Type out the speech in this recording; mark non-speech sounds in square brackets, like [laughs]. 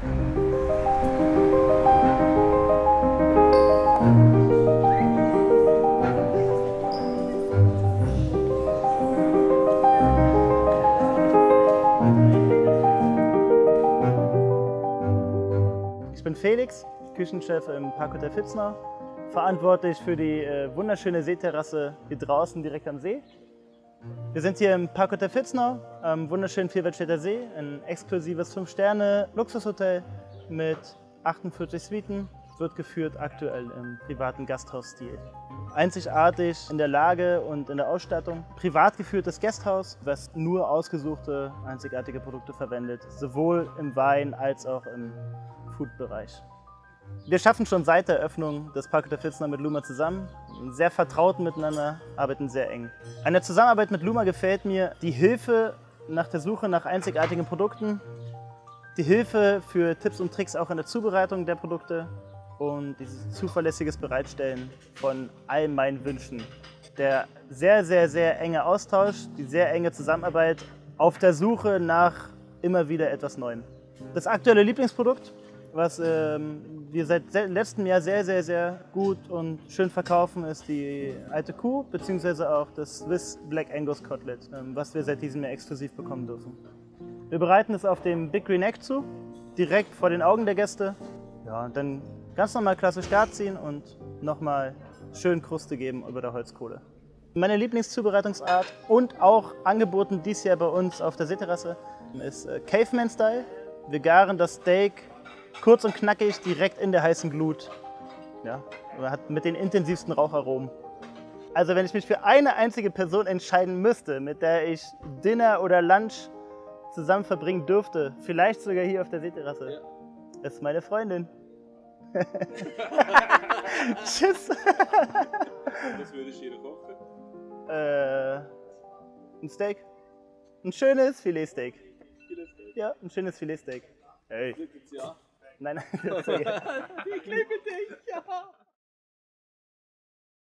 Ich bin Felix, Küchenchef im Parkhotel Fitzner, verantwortlich für die äh, wunderschöne Seeterrasse hier draußen direkt am See. Wir sind hier im Parkhotel Fitzner am wunderschönen Vierwaldstädter See, ein exklusives 5-Sterne-Luxushotel mit 48 Suiten, wird geführt aktuell im privaten Gasthausstil. Einzigartig in der Lage und in der Ausstattung. Privat geführtes Gasthaus, was nur ausgesuchte, einzigartige Produkte verwendet, sowohl im Wein als auch im Food-Bereich. Wir schaffen schon seit der Eröffnung des Park der Filzner mit Luma zusammen, sehr vertraut miteinander, arbeiten sehr eng. An der Zusammenarbeit mit Luma gefällt mir die Hilfe nach der Suche nach einzigartigen Produkten, die Hilfe für Tipps und Tricks auch in der Zubereitung der Produkte und dieses zuverlässiges Bereitstellen von all meinen Wünschen. Der sehr, sehr, sehr enge Austausch, die sehr enge Zusammenarbeit auf der Suche nach immer wieder etwas Neuem. Das aktuelle Lieblingsprodukt was ähm, wir seit letztem Jahr sehr, sehr, sehr gut und schön verkaufen, ist die alte Kuh, beziehungsweise auch das Swiss Black Angus Cutlet, ähm, was wir seit diesem Jahr exklusiv bekommen dürfen. Wir bereiten es auf dem Big Green Egg zu, direkt vor den Augen der Gäste. Ja, und dann ganz normal klassisch Gart ziehen und nochmal schön Kruste geben über der Holzkohle. Meine Lieblingszubereitungsart und auch angeboten dies Jahr bei uns auf der Seeterrasse ist äh, Caveman Style. Wir garen das Steak kurz und knackig, direkt in der heißen Glut. Ja, hat mit den intensivsten Raucharomen. Also wenn ich mich für eine einzige Person entscheiden müsste, mit der ich Dinner oder Lunch zusammen verbringen dürfte, vielleicht sogar hier auf der Seeterrasse, ja. ist meine Freundin. [laughs] Tschüss. Was würde ich jeder kochen? Äh, ein Steak. Ein schönes Filetsteak. Filetsteak? Ja, ein schönes Filetsteak. Hey. Ja. Nein, nein. Die Clementine, ja.